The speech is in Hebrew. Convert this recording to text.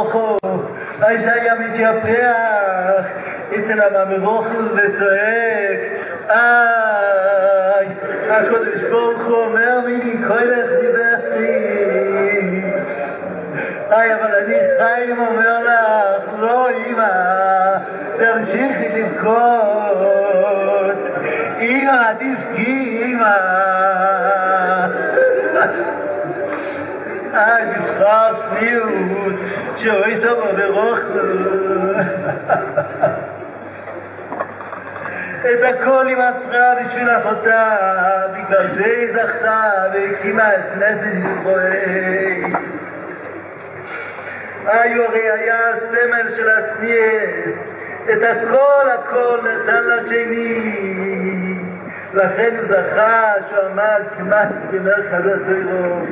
ברוך אי שהיה מתייפח. אצל הממרוכל וצועק. איי הקודש ברוך הוא אומר מיני כוילך דיברתי. איי אבל אני חיים אומר לך לא אמא תמשיכי לבכות. אמא תבכי אמא איי בשכר צניעות שאוי סבו ברוכנו את הכל היא מסרה בשביל אחותה, בגלל זה היא זכתה והקימה את כנסת ישראל. היו הרי היה הסמל של הצניאס, את הכל הכל נתן לשני, לכן הוא זכה שהוא עמד כמעט במרכז התוירו.